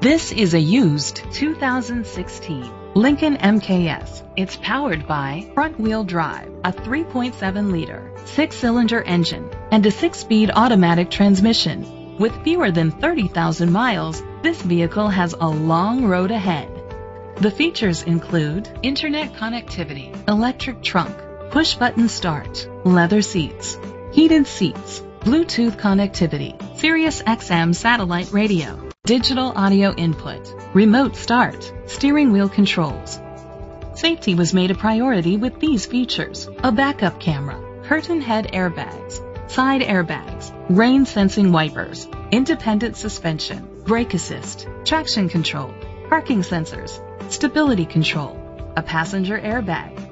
This is a used 2016 Lincoln MKS. It's powered by front-wheel drive, a 3.7-liter, six-cylinder engine, and a six-speed automatic transmission. With fewer than 30,000 miles, this vehicle has a long road ahead. The features include internet connectivity, electric trunk, push button start, leather seats, heated seats, Bluetooth connectivity, Sirius XM satellite radio, digital audio input, remote start, steering wheel controls. Safety was made a priority with these features. A backup camera, curtain head airbags, side airbags, rain sensing wipers, independent suspension, brake assist, traction control, parking sensors, stability control, a passenger airbag.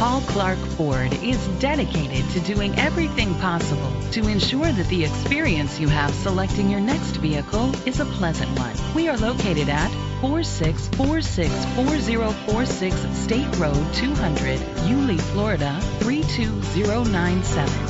Paul Clark Ford is dedicated to doing everything possible to ensure that the experience you have selecting your next vehicle is a pleasant one. We are located at 46464046 State Road 200, Yulee, Florida 32097.